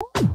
you